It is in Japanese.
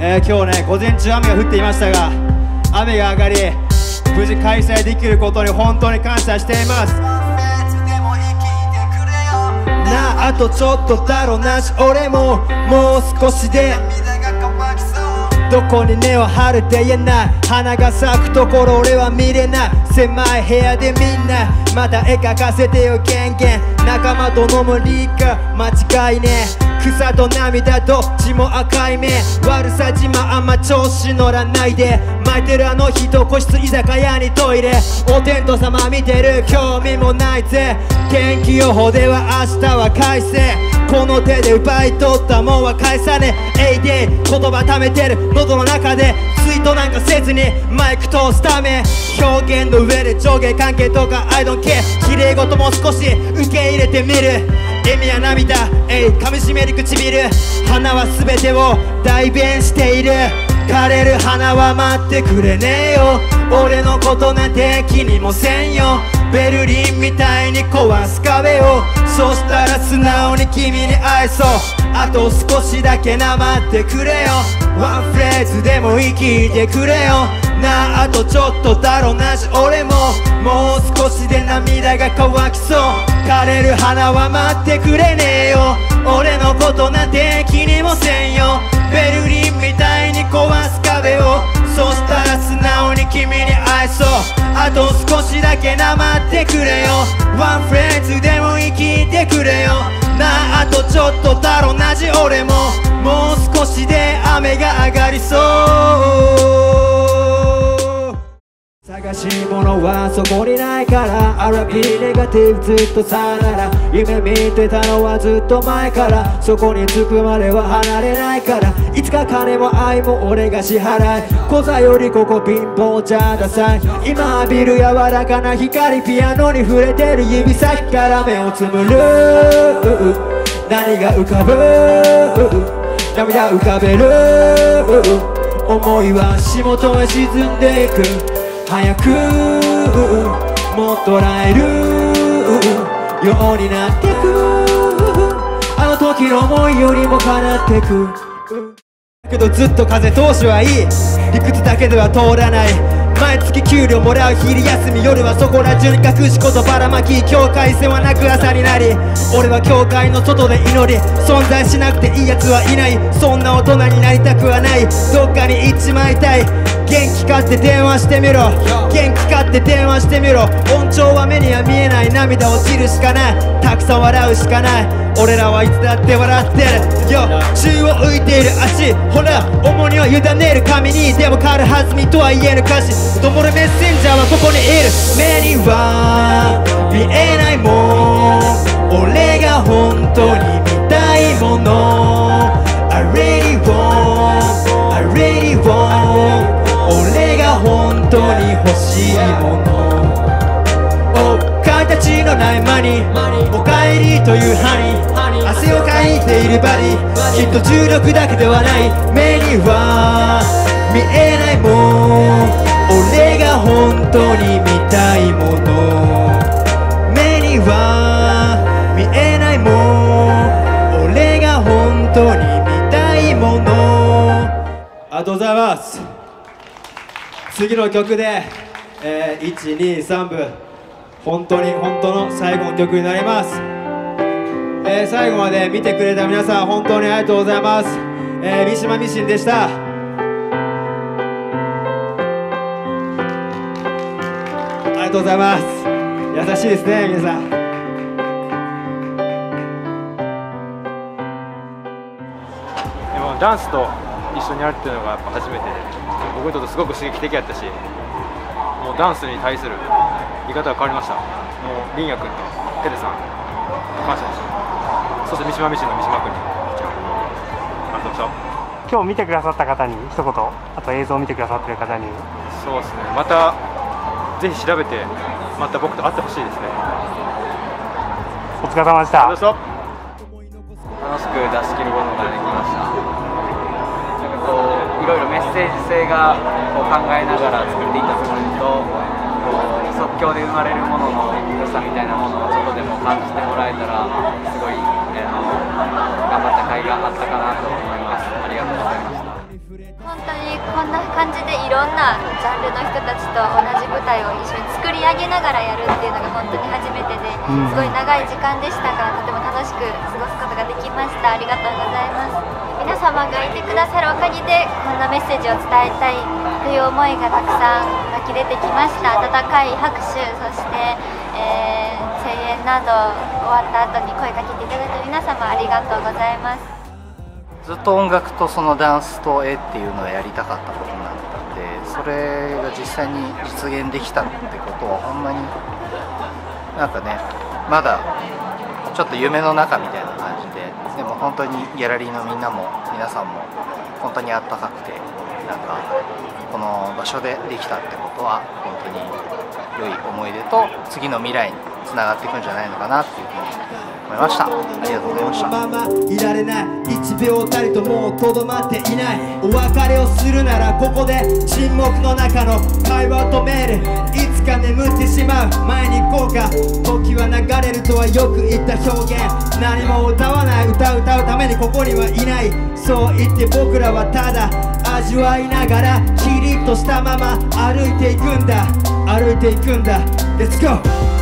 えー今日ね午前中雨が降っていましたが雨が上がり無事開催できることに本当に感謝しています。なああとちょっとだろうなし俺ももう少しで。どこに根を張るって言えない花が咲くところ俺は見れない。狭い部屋でみんなまた絵描かせてよゲンゲン。仲間と飲むリカ間違いね草と涙どっちも赤い目悪さ自慢あんま調子乗らないで巻いてるあの人個室居酒屋にトイレお天道様見てる興味もないぜ天気予報では明日は快晴この手で奪い取ったもんは返さねえいで言葉溜めてる喉の中でツイートなんかせずにマイク通すため表現の上で上下関係とか I don't care 綺麗事も少し受け入れてみる笑みや涙。えい噛みしめる唇。花は全てを代弁している。枯れる花は待ってくれねえよ。俺のことなんて気にもせんよ。ベルリンみたいに壊す壁を。そしたら素直に君に愛そう。あと少しだけなまってくれよ。ワンフレーズでも生きてくれよ。なああとちょっとだろうな。し俺ももう少しで涙が乾きそう。枯れる花は待ってくれねえよ。俺のことなんて気にもせんよ。ベルリンみたいに壊す壁を。そしたら素直に君に愛そう。あと少しだけなまってくれよ。ワンフレーズでも生きてくれよ。なああとちょっとだろ同じ俺も。もう少しで雨が上がりそう。探し物はそこにないから。アラビーネガティブずっとさなら。夢見てたのはずっと前から。そこに着くまでは離れないから。いつか金も愛も俺が支払い。小座よりここ貧乏じゃダサい。今浴びる柔らかな光ピアノに触れてる。指先から目をつむる。何が浮かぶ？涙浮かべる。思いは足元へ沈んでいく。早くもっとらえるようになってく。あの時の思いよりも叶ってく。だけどずっと風通しはいい。理屈だけでは通らない。毎月給料もらう昼休み夜はそこら中に隠しことばらまき境界線はなく朝になり。俺は教会の外で祈り存在しなくていい奴はいない。そんな大人になりたくはない。どっかに行っちまいたい。元気かって電話してみろ。元気かって電話してみろ。音調は目には見えない涙落ちるしかない。たくさん笑うしかない。俺らはいつだって笑ってる。よ宙を浮いている足。ほら重荷を委ねる神にでも軽はずみとは言えぬ歌詞。灯るメッセンジャーはここにいる。目には見えないもん。俺が本当に見たいもの。I really want I really 本当に欲しいもの。お形のない間におかえりという歯に汗をかいているバディ。きっと重力だけではない。目には見えないもん。俺が本当に見たいもの。目には見えないもん。俺が本当に見たいもの。ありがとうございます。次の曲で、えー、123部本当に本当の最後の曲になります、えー最後まで見てくれた皆さん本当にありがとうございます、えー三島ミシンでした。ありがとうございます。優しいですね皆さん。でもダンスと一緒にやるっていうのがやっぱ初めてで僕にとってすごく刺激的やったしもうダンスに対する見方が変わりました。もう凛也君とテレさん感謝です。そして三島ミシンの三島君に。もちろんありがとうございました今日見てくださった方に一言あと映像を見てくださってる方に。そうですね。またぜひ調べてまた僕と会ってほしいですね。お疲れ様でした。楽しく出し切るメッセージ性がこう考えながら作っていったつもりとこう即興で生まれるものの良さみたいなものをちょっとでも感じてもらえたらすごい、あの頑張った甲斐があったかなと思います。ありがとうございました。本当にこんな感じでいろんなジャンルの人たちと同じ舞台を一緒に作り上げながらやるっていうのが本当に初めてで、すごい長い時間でしたがとても楽しく過ごすことができました。ありがとうございます。皆様がいてくださるおかげでこんなメッセージを伝えたいという思いがたくさん湧き出てきました。温かい拍手そして、えー声援など終わった後に声かけていただいた皆様ありがとうございますずっと音楽とそのダンスと絵っていうのをやりたかったことなったんでそれが実際に実現できたってことはほんまになんかねまだちょっと夢の中みたいな感じででも本当にギャラリーのみんなも皆さんも本当にあったかくてなんかこの場所でできたってことは本当に良い思い出と次の未来につながっていくんじゃないのかなっていうふうに思いました。ありがとうございました。ままいられない。1秒たりともうとどまっていない。お別れをするならここで沈黙の中の会話を止める。いつか眠ってしまう。前に行こうか。時は流れるとはよく言った表現。何も歌わない。歌う歌うためにここにはいない。そう言って僕らはただ味わいながらキリッとしたまま歩いていくんだ。歩いていくんだ。Let's go!